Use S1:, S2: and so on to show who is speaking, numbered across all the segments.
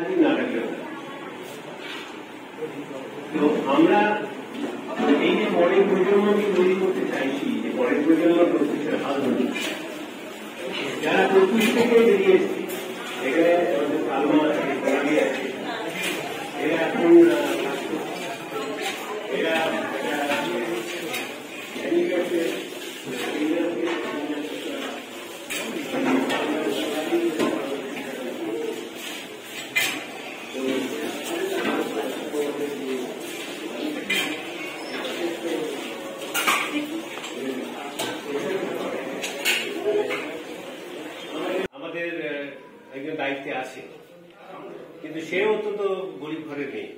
S1: কাজে না? তো আমরা এই যে পরের প্রজন্মকে তৈরি করতে চাইছি, যে পরের প্রজন্ম প্রত্যেকের আধুনিক যারা প্রকৃতি থেকে বেরিয়ে এসেছি, এখানে আমাদের কালমা দায়িত্বে আছে কিন্তু সে অত্যন্ত গরিব ঘরে নেই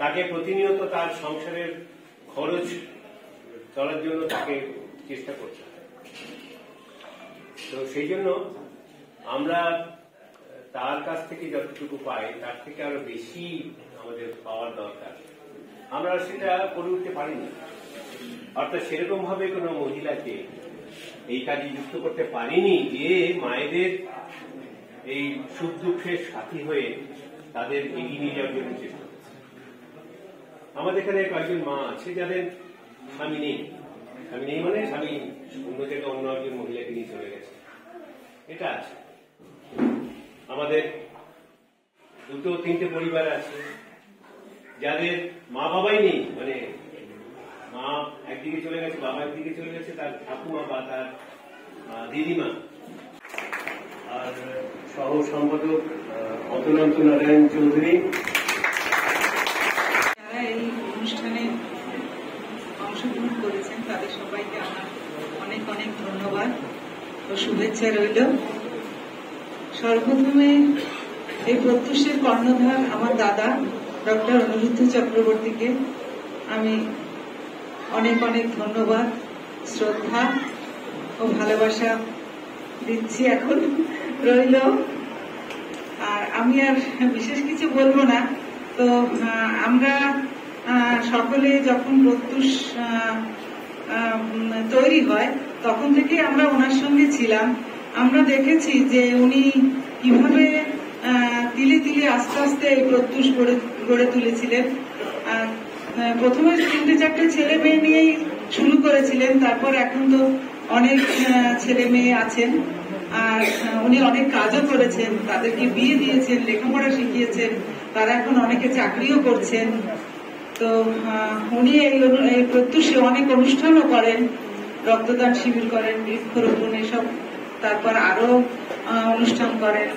S1: তাকে প্রতিনিয়ত তার সংসারের খরচ চলার জন্য তাকে চেষ্টা হয়। তো সেই জন্য আমরা তার কাছ থেকে যতটুকু পাই, তার থেকে আরও বেশি আমাদের পাওয়ার দরকার। আমরা সেটা করে উঠতে পারিনি। অর্থাৎ সেরকম ভাবে কোনো মহিলাকে এই কাজে যুক্ত করতে পারিনি যে মায়েদের এই সুখ দুঃখের সাথী হয়ে তাদের এগিয়ে নিয়ে যাওয়ার জন্য চেষ্টা আমাদের এখানে কয়েকজন মা আছে যাদের স্বামী নেই। স্বামী নেই মানে স্বামী অন্য জায়গায় অন্য একজন মহিলাকে নিয়ে চলে গেছে। এটা আছে। আমাদের দুটো তিনটে পরিবার আছে যাদের মা বাবাই নেই। মানে মা একদিকে চলে গেছে, বাবা একদিকে চলে গেছে, তার ঠাকুমা বা তার দিদিমা। সম্পাদক আহ, অতুলন্ত নারায়ণ চৌধুরী।
S2: এই শুভেচ্ছা রইল। সর্বপ্রথমে এই প্রত্যুষের কর্ণধার আমার দাদা ডক্টর অনিরুদ্ধ চক্রবর্তীকে আমি অনেক অনেক ধন্যবাদ শ্রদ্ধা ও ভালোবাসা দিচ্ছি এখন। রইল আমি আর বিশেষ কিছু বলব না। তো আমরা সকলে যখন প্রত্যুষ তৈরি হয়, তখন থেকে আমরা ওনার সঙ্গে ছিলাম। আমরা দেখেছি যে উনি কীভাবে তিলে তিলে আস্তে আস্তে এই প্রত্যুষ গড়ে গড়ে তুলেছিলেন। প্রথমে তিনটে চারটে ছেলে মেয়ে নিয়েই শুরু করেছিলেন। তারপর এখন তো অনেক ছেলে মেয়ে আছেন। আর উনি অনেক কাজও করেছেন, তাদেরকে বিয়ে দিয়েছেন, লেখাপড়া শিখিয়েছেন, তারা এখন অনেকে চাকরিও করছেন। তো উনি এই প্রত্যুষে অনেক অনুষ্ঠানও করেন, রক্তদান শিবির করেন, বৃক্ষরোপণ এসব, তারপর আরও অনুষ্ঠান করেন।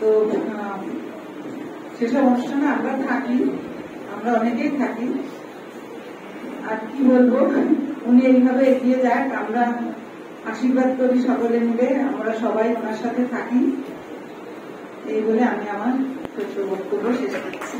S2: তো সেসব অনুষ্ঠানে আমরা থাকি, আমরা অনেকেই থাকি। আর কি বলব, উনি এইভাবে এগিয়ে যাক, আমরা আশীর্বাদ করি সকলে মিলে। আমরা সবাই ওনার সাথে থাকি। এই বলে আমি আমার ছোট্ট বক্তব্য শেষ করছি।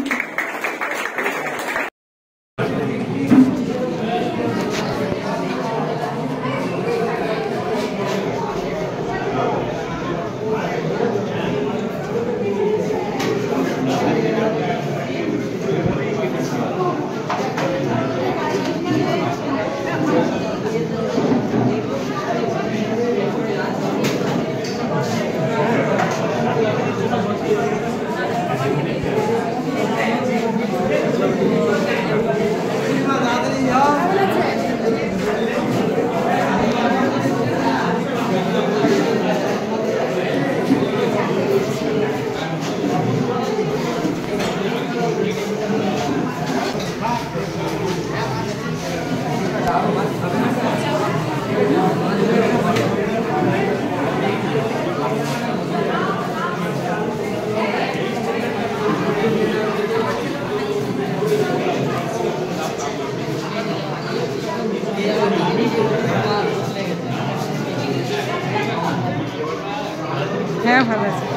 S2: হ্যাঁ ভালো আছে। ভালো আছে